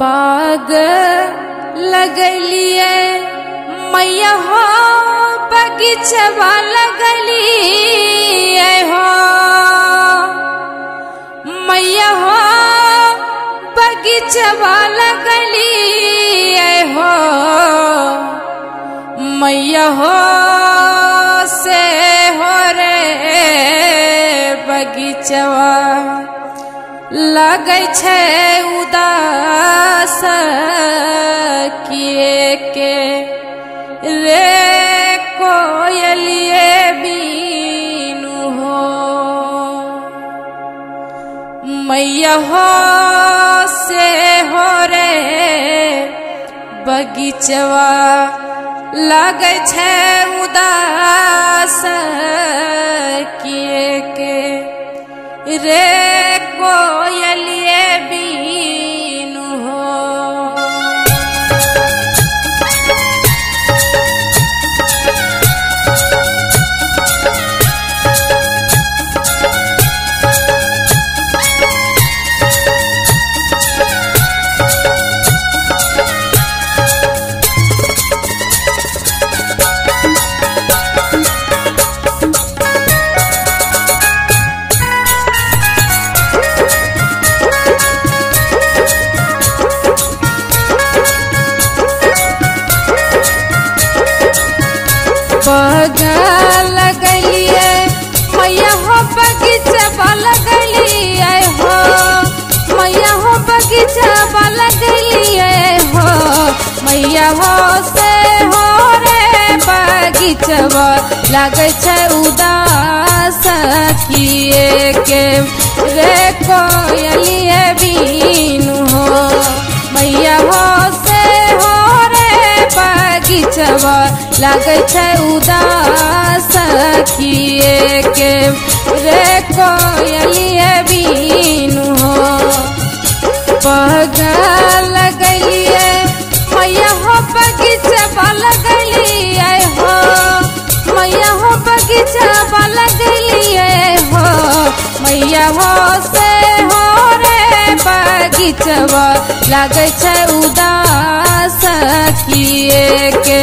बाग लगलिए मैया हो बगीचवा लगलिए हो। मैया हो बगीचवा लगलिए हो। मैया हो, से हो रे बगीचवा लगै छै उदास। हो से हो रे। बगीचवा लग छे उदास किए के। रे कोयलिए बीनु लगलिए। मैया हो बगीचा लगलिए मैया से हो लगे उदास किए के। रे कोयलिए बीनु हो। मैया हो बगीचवा लगे उदास किए के? रे कोयलिए बीनु हो। बगल लगलिए, मैया हो बगीचा लगलिए हो। मैया हो बगीचा लगलिए हो। मैया हो से बगीचवा लगे उदास किए के।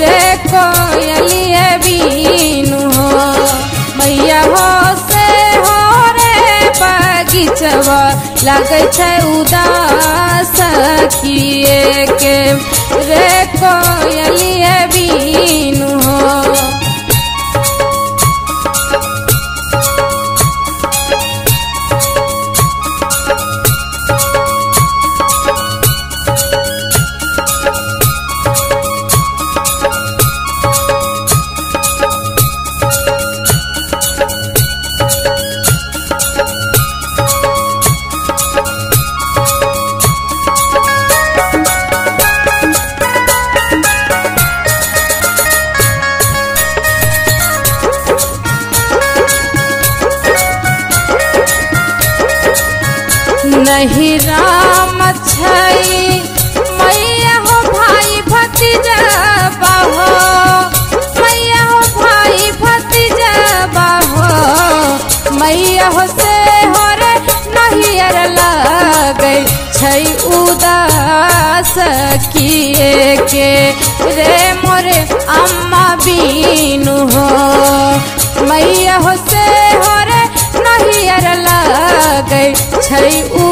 रे कोयलिए बीनु हो, मैया हो से हो रे बगीचवा लगे छै उदास किए के। रे कोयलिए नहीं राम मैया हो भाई भतीजा बाहो। मैया हो भाई भतीजा बाहो। मैया हो से हो रे नहियर लगे छै उदास किए के। रे मोरे अम्मा बीनु हो। मैया हो से हो रे नहियर लगे छै उदास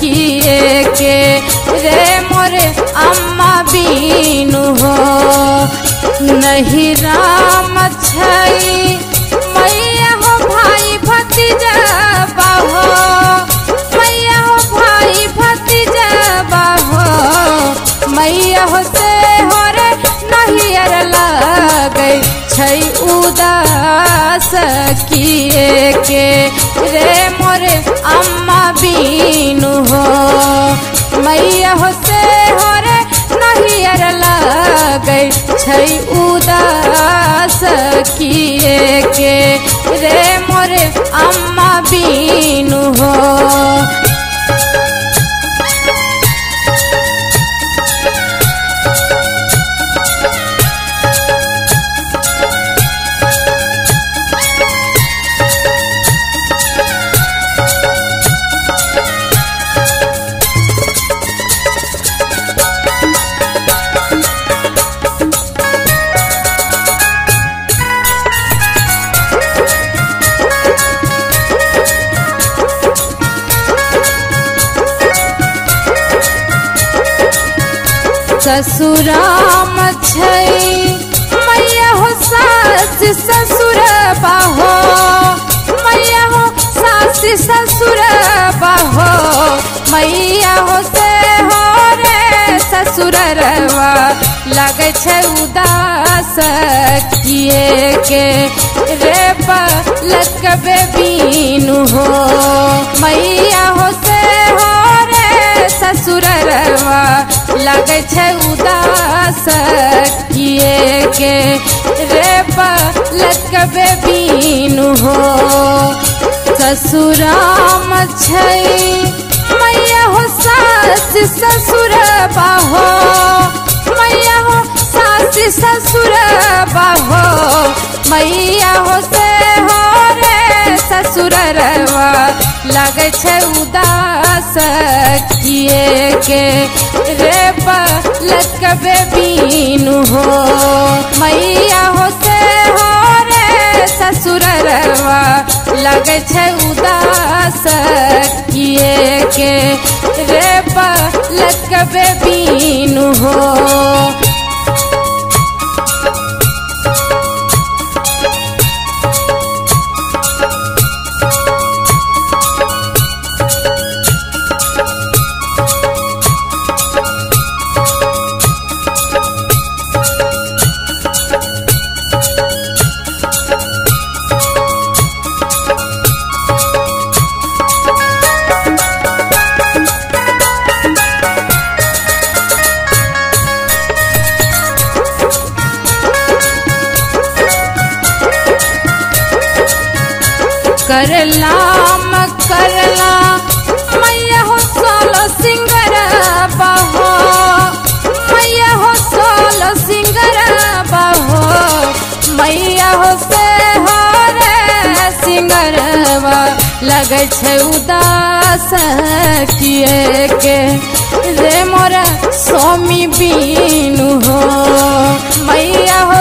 किए के रे मोरे अम्मा बीनु हो। नहीं राम छै मैया हो भाई भतीजा बाहो। मैया हो भाई भतीजा बाहो। मैया हो से हो रे नहियर लगे छै उदास किए के रे मोरे अम्मा बीनु से हरे नहियर लगे छै उदास किए के। रे मोरे अम्मा बीनु हो। ससुराम छै मैया हो सास ससुर बाहो। मैया हो सास ससुर बाहो। मैया हो से हो रे ससुरवा लगे छै उदास किए के रे लकबे बीनु हो। मैया लगे छै उदास, किए के रे लकबे बीनु हो। ससुराम छै, मैया हो सास ससुर बाहो। छै उदास, किए के रे लकबे बीनु हो। मैया हो से हो रे ससुरवा लगे छै उदास, किए के रे लकबे बीनु हो। करलाम करला। मैया हो सोलो सिंगर बहो। मैया हो सोलो सिंगर बहो। मैया हो से हो रे सिंगरवा लगे छै उदास किए के रे मोरा स्वामी बीनु हो। मैया हो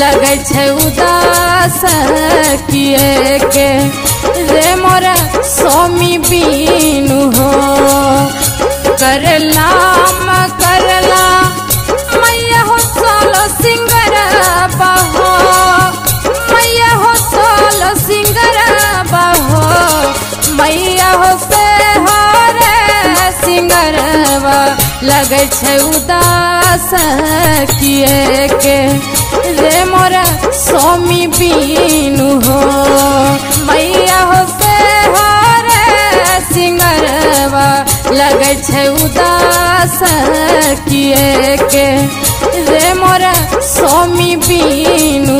लगे उदास किए के रे मोरा स्वामी बीनु हो। करला लगे छै उदास किए के रे मोरा स्वामी बीनु हो। मैया हो से हो रे सिंगरवा। लगे छै उदास किए के रे मोरा स्वामी बीनु